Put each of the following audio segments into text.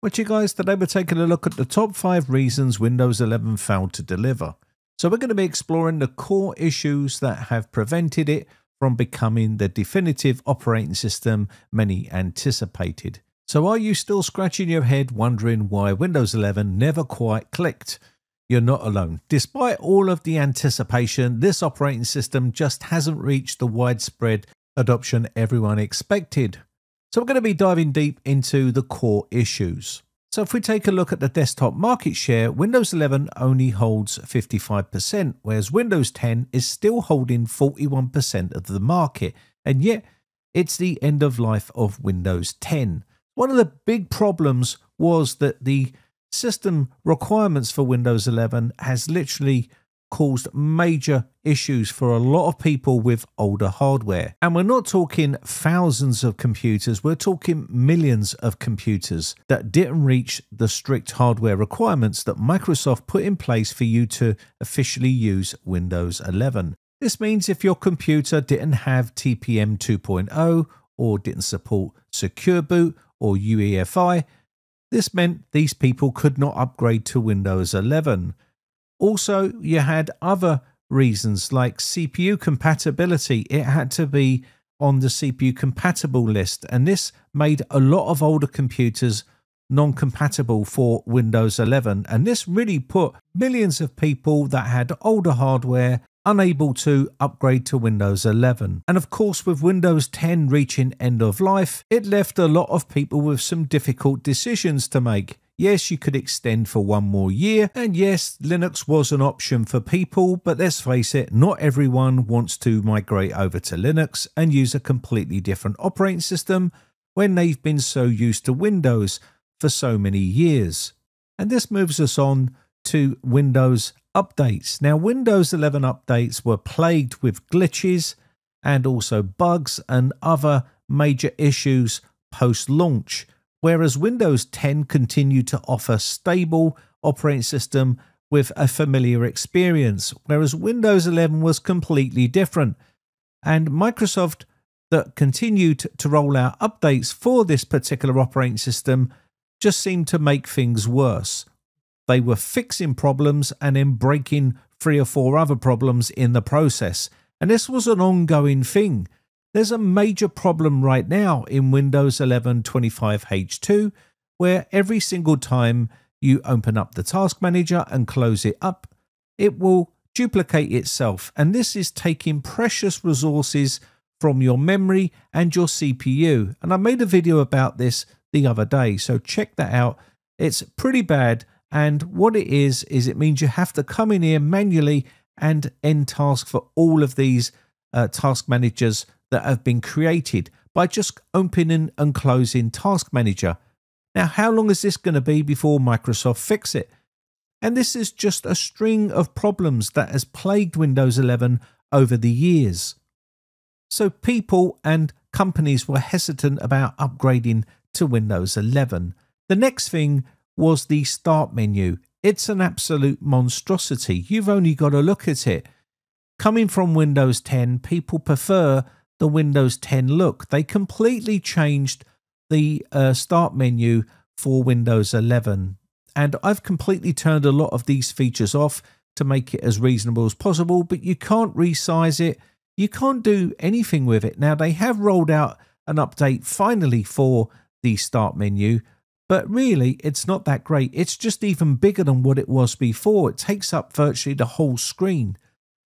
Which you guys, today we're taking a look at the top 5 reasons Windows 11 failed to deliver. So we're going to be exploring the core issues that have prevented it from becoming the definitive operating system many anticipated. So are you still scratching your head wondering why Windows 11 never quite clicked? You're not alone. Despite all of the anticipation, this operating system just hasn't reached the widespread adoption everyone expected. So we're going to be diving deep into the core issues. So if we take a look at the desktop market share, Windows 11 only holds 55%, whereas Windows 10 is still holding 41% of the market. And yet, it's the end of life of Windows 10. One of the big problems was that the system requirements for Windows 11 has literally caused major issues for a lot of people with older hardware. And we're not talking thousands of computers, we're talking millions of computers that didn't reach the strict hardware requirements that Microsoft put in place for you to officially use Windows 11. This means if your computer didn't have TPM 2.0 or didn't support Secure Boot or UEFI, this meant these people could not upgrade to Windows 11. Also, you had other reasons like CPU compatibility. It had to be on the CPU compatible list, and this made a lot of older computers non compatible for Windows 11. And this really put millions of people that had older hardware unable to upgrade to Windows 11. And of course, with Windows 10 reaching end of life, it left a lot of people with some difficult decisions to make. Yes, you could extend for one more year, and yes, Linux was an option for people, but let's face it, not everyone wants to migrate over to Linux and use a completely different operating system when they've been so used to Windows for so many years. And this moves us on to Windows updates. Now, Windows 11 updates were plagued with glitches and also bugs and other major issues post launch whereas Windows 10 continued to offer stable operating system with a familiar experience, whereas Windows 11 was completely different. And Microsoft that continued to roll out updates for this particular operating system just seemed to make things worse. They were fixing problems and then breaking three or four other problems in the process. And this was an ongoing thing. There's a major problem right now in Windows 11 25H2 where every single time you open up the task manager and close it up, it will duplicate itself. And this is taking precious resources from your memory and your CPU. And I made a video about this the other day, so check that out. It's pretty bad. And what it is, is it means you have to come in here manually and end task for all of these uh, task managers that have been created by just opening and closing Task Manager. Now, how long is this going to be before Microsoft fix it? And this is just a string of problems that has plagued Windows 11 over the years. So people and companies were hesitant about upgrading to Windows 11. The next thing was the start menu. It's an absolute monstrosity. You've only got to look at it. Coming from Windows 10, people prefer the Windows 10 look. They completely changed the uh, start menu for Windows 11. And I've completely turned a lot of these features off to make it as reasonable as possible, but you can't resize it. You can't do anything with it. Now, they have rolled out an update finally for the start menu, but really it's not that great. It's just even bigger than what it was before. It takes up virtually the whole screen.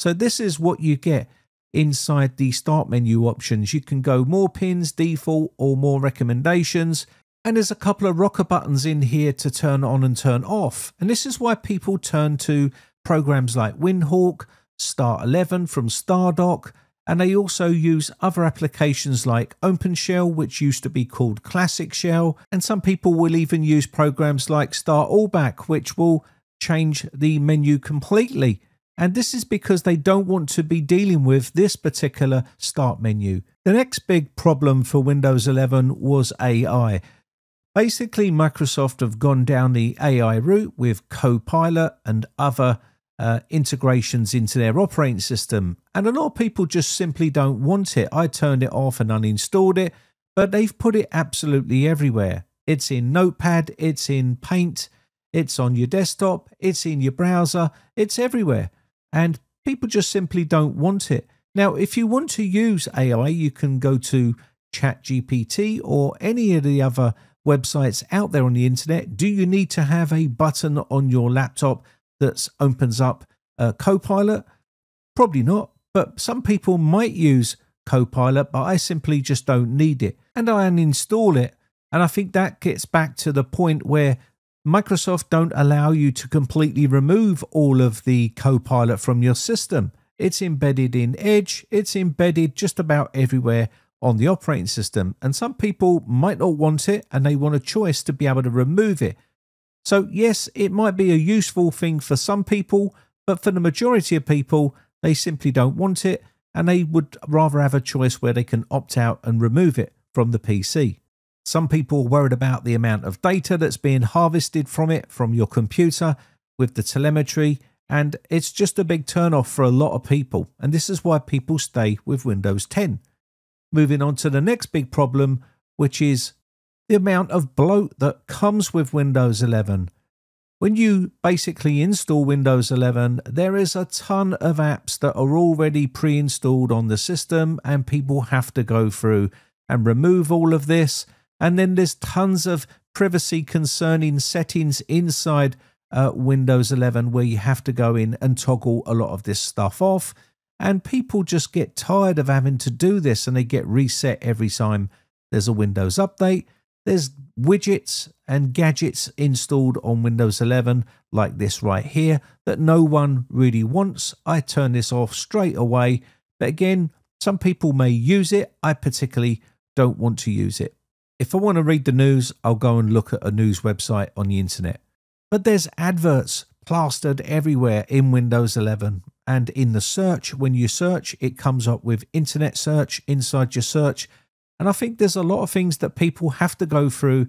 So, this is what you get inside the start menu options. You can go more pins, default, or more recommendations. And there's a couple of rocker buttons in here to turn on and turn off. And this is why people turn to programs like Windhawk, Start 11 from Stardock, and they also use other applications like OpenShell, which used to be called Classic Shell. And some people will even use programs like StartAllBack, which will change the menu completely and this is because they don't want to be dealing with this particular start menu. The next big problem for Windows 11 was AI. Basically, Microsoft have gone down the AI route with Copilot and other uh, integrations into their operating system. And a lot of people just simply don't want it. I turned it off and uninstalled it, but they've put it absolutely everywhere. it's in Notepad, it's in Paint, it's on your desktop, it's in your browser, it's everywhere. And people just simply don't want it. Now, if you want to use AI, you can go to ChatGPT or any of the other websites out there on the internet. Do you need to have a button on your laptop that opens up a Copilot? Probably not, but some people might use Copilot, but I simply just don't need it. And I uninstall it. And I think that gets back to the point where Microsoft don't allow you to completely remove all of the Copilot from your system. It's embedded in Edge, it's embedded just about everywhere on the operating system. And some people might not want it and they want a choice to be able to remove it. So, yes, it might be a useful thing for some people, but for the majority of people, they simply don't want it and they would rather have a choice where they can opt out and remove it from the PC. Some people worried about the amount of data that's being harvested from it from your computer with the telemetry, and it's just a big turnoff for a lot of people. And this is why people stay with Windows 10. Moving on to the next big problem, which is the amount of bloat that comes with Windows 11. When you basically install Windows 11, there is a ton of apps that are already pre installed on the system, and people have to go through and remove all of this. And then there's tons of privacy concerning settings inside uh, Windows 11 where you have to go in and toggle a lot of this stuff off. And people just get tired of having to do this and they get reset every time there's a Windows update. There's widgets and gadgets installed on Windows 11, like this right here, that no one really wants. I turn this off straight away. But again, some people may use it. I particularly don't want to use it. If I want to read the news, I'll go and look at a news website on the internet. But there's adverts plastered everywhere in Windows 11. And in the search, when you search, it comes up with internet search inside your search. And I think there's a lot of things that people have to go through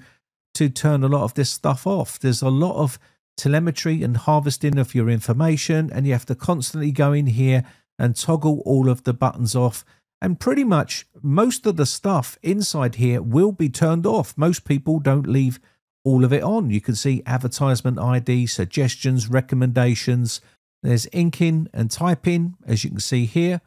to turn a lot of this stuff off. There's a lot of telemetry and harvesting of your information, and you have to constantly go in here and toggle all of the buttons off. And pretty much most of the stuff inside here will be turned off. Most people don't leave all of it on. You can see advertisement ID, suggestions, recommendations. There's inking and typing, as you can see here.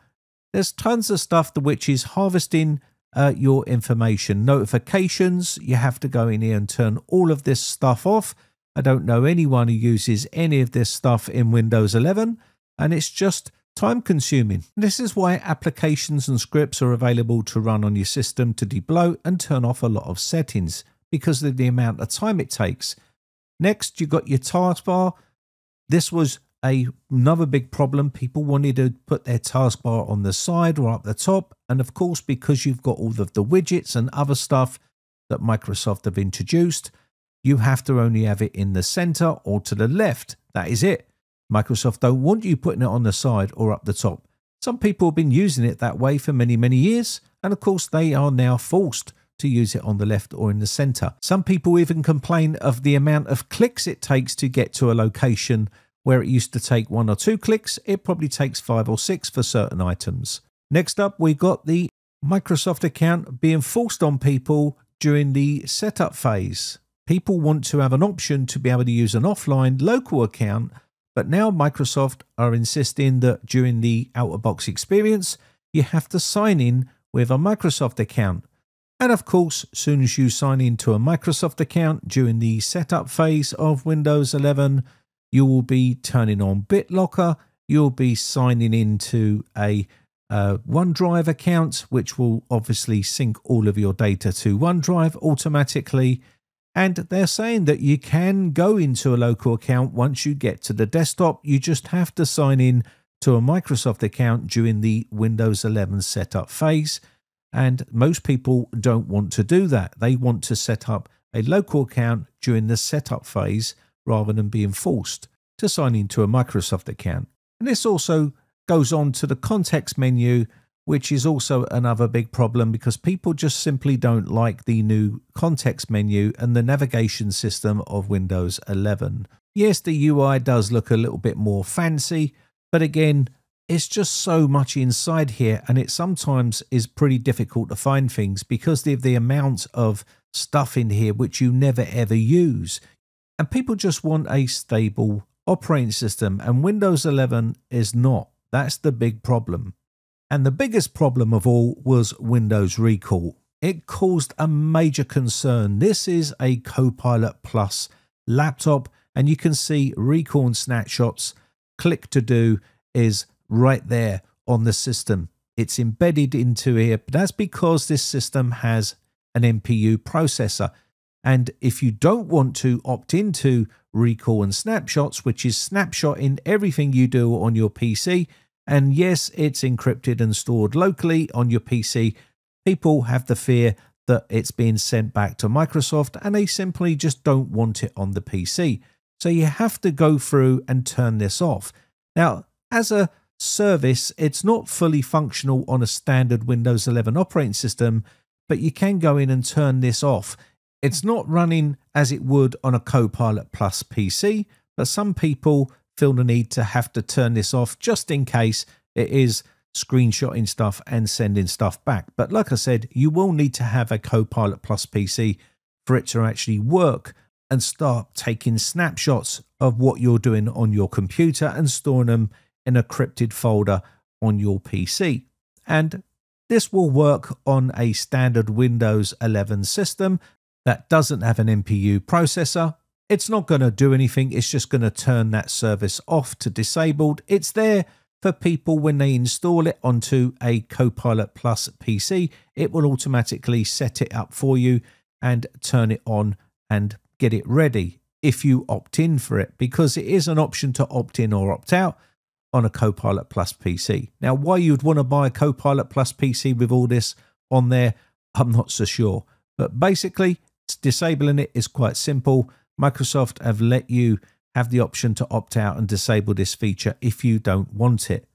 There's tons of stuff the which is harvesting uh, your information. Notifications, you have to go in here and turn all of this stuff off. I don't know anyone who uses any of this stuff in Windows 11, and it's just time consuming. This is why applications and scripts are available to run on your system to debloat and turn off a lot of settings because of the amount of time it takes. Next, you got your taskbar. This was a, another big problem. People wanted to put their taskbar on the side or up the top. And of course, because you've got all of the widgets and other stuff that Microsoft have introduced, you have to only have it in the center or to the left. That is it. Microsoft don't want you putting it on the side or up the top. Some people have been using it that way for many, many years. And of course, they are now forced to use it on the left or in the center. Some people even complain of the amount of clicks it takes to get to a location where it used to take one or two clicks, it probably takes five or six for certain items. Next up, we got the Microsoft account being forced on people during the setup phase. People want to have an option to be able to use an offline local account, but now Microsoft are insisting that during the out of box experience, you have to sign in with a Microsoft account. And of course, soon as you sign into a Microsoft account during the setup phase of Windows 11, you will be turning on BitLocker. You'll be signing into a uh, OneDrive account, which will obviously sync all of your data to OneDrive automatically. And they're saying that you can go into a local account once you get to the desktop. You just have to sign in to a Microsoft account during the Windows 11 setup phase. And most people don't want to do that. They want to set up a local account during the setup phase rather than being forced to sign into a Microsoft account. And this also goes on to the context menu, which is also another big problem because people just simply don't like the new context menu and the navigation system of Windows 11. Yes, the UI does look a little bit more fancy, but again, it's just so much inside here and it sometimes is pretty difficult to find things because of the amount of stuff in here which you never ever use. And people just want a stable operating system, and Windows 11 is not. That's the big problem. And the biggest problem of all was Windows Recall. It caused a major concern. This is a Copilot Plus laptop, and you can see recall and snapshots. Click to do is right there on the system. It's embedded into here, but that's because this system has an NPU processor. And if you don't want to opt into recall and snapshots, which is snapshotting everything you do on your PC, and yes, it's encrypted and stored locally on your PC, people have the fear that it's being sent back to Microsoft and they simply just don't want it on the PC. So you have to go through and turn this off. Now, as a service, it's not fully functional on a standard Windows 11 operating system, but you can go in and turn this off. It's not running as it would on a Copilot Plus PC, but some people feel the need to have to turn this off just in case it is screenshotting stuff and sending stuff back. But like I said, you will need to have a Copilot Plus PC for it to actually work and start taking snapshots of what you're doing on your computer and storing them in a crypted folder on your PC. And this will work on a standard Windows 11 system that doesn't have an NPU processor. It's not going to do anything, it's just going to turn that service off to disabled. It's there for people when they install it onto a Copilot Plus PC. It will automatically set it up for you and turn it on and get it ready if you opt in for it because it is an option to opt in or opt out on a Copilot Plus PC. Now, why you'd want to buy a Copilot Plus PC with all this on there, I'm not so sure. But basically, disabling it is quite simple. Microsoft have let you have the option to opt out and disable this feature if you don't want it.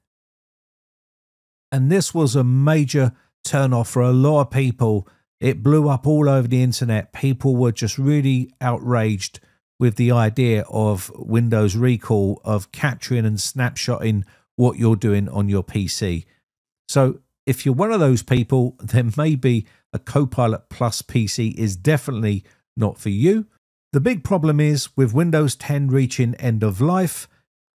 And this was a major turn off for a lot of people. It blew up all over the internet. People were just really outraged with the idea of Windows Recall of capturing and snapshotting what you're doing on your PC. So if you're one of those people, then maybe a Copilot Plus PC is definitely not for you. The big problem is with Windows 10 reaching end of life,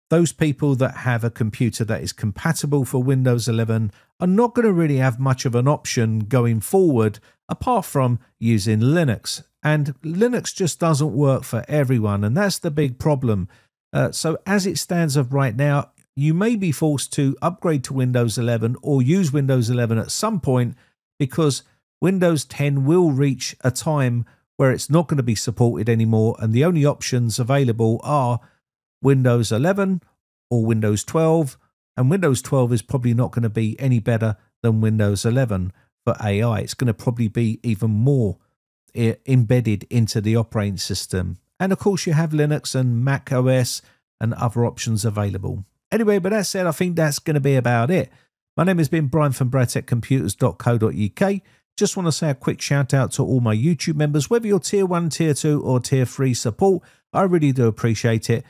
those people that have a computer that is compatible for Windows 11 are not going to really have much of an option going forward apart from using Linux. And Linux just doesn't work for everyone, and that's the big problem. Uh, so, as it stands of right now, you may be forced to upgrade to Windows 11 or use Windows 11 at some point because Windows 10 will reach a time where it's not going to be supported anymore, and the only options available are Windows 11 or Windows 12, and Windows 12 is probably not going to be any better than Windows 11 for AI. It's going to probably be even more embedded into the operating system. And of course, you have Linux and Mac OS and other options available. Anyway, but that said, I think that's going to be about it. My name has been Brian from britecomputers.co.uk. Just want to say a quick shout out to all my YouTube members, whether you're tier 1, tier 2, or tier 3 support. I really do appreciate it.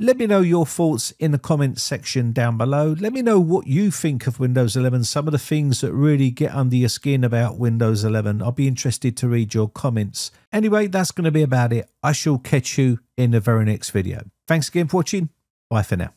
Let me know your thoughts in the comments section down below. Let me know what you think of Windows 11, some of the things that really get under your skin about Windows 11. I'll be interested to read your comments. Anyway, that's going to be about it. I shall catch you in the very next video. Thanks again for watching. Bye for now.